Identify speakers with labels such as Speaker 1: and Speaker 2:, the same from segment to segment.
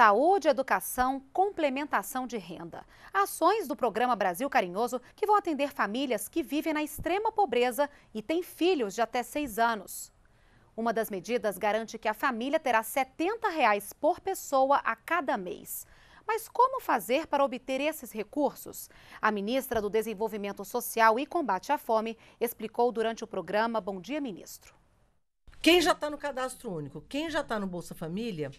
Speaker 1: Saúde, educação, complementação de renda. Ações do programa Brasil Carinhoso que vão atender famílias que vivem na extrema pobreza e têm filhos de até seis anos. Uma das medidas garante que a família terá 70 reais por pessoa a cada mês. Mas como fazer para obter esses recursos? A ministra do Desenvolvimento Social e Combate à Fome explicou durante o programa Bom Dia Ministro.
Speaker 2: Quem já está no cadastro único, quem já está no Bolsa Família,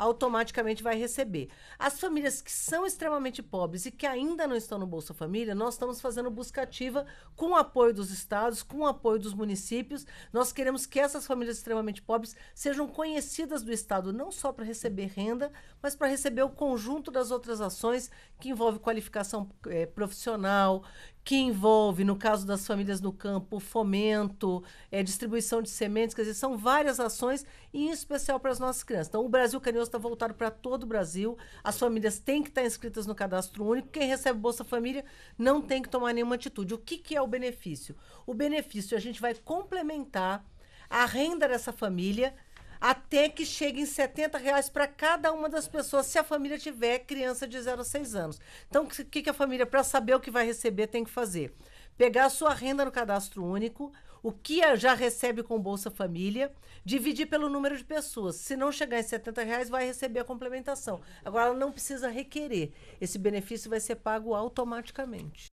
Speaker 2: automaticamente vai receber. As famílias que são extremamente pobres e que ainda não estão no Bolsa Família, nós estamos fazendo busca ativa com o apoio dos estados, com o apoio dos municípios. Nós queremos que essas famílias extremamente pobres sejam conhecidas do Estado, não só para receber renda, mas para receber o conjunto das outras ações que envolve qualificação é, profissional, que envolve, no caso das famílias no campo, fomento, é, distribuição de sementes, quer dizer, são várias ações, em especial para as nossas crianças. Então, o Brasil Carinhoso está voltado para todo o Brasil, as famílias têm que estar inscritas no cadastro único, quem recebe Bolsa Família não tem que tomar nenhuma atitude. O que, que é o benefício? O benefício, a gente vai complementar a renda dessa família até que chegue em 70 reais para cada uma das pessoas, se a família tiver criança de 0 a 6 anos. Então, o que, que a família, para saber o que vai receber, tem que fazer? Pegar a sua renda no cadastro único, o que já recebe com Bolsa Família, dividir pelo número de pessoas. Se não chegar em 70 reais, vai receber a complementação. Agora, ela não precisa requerer. Esse benefício vai ser pago automaticamente.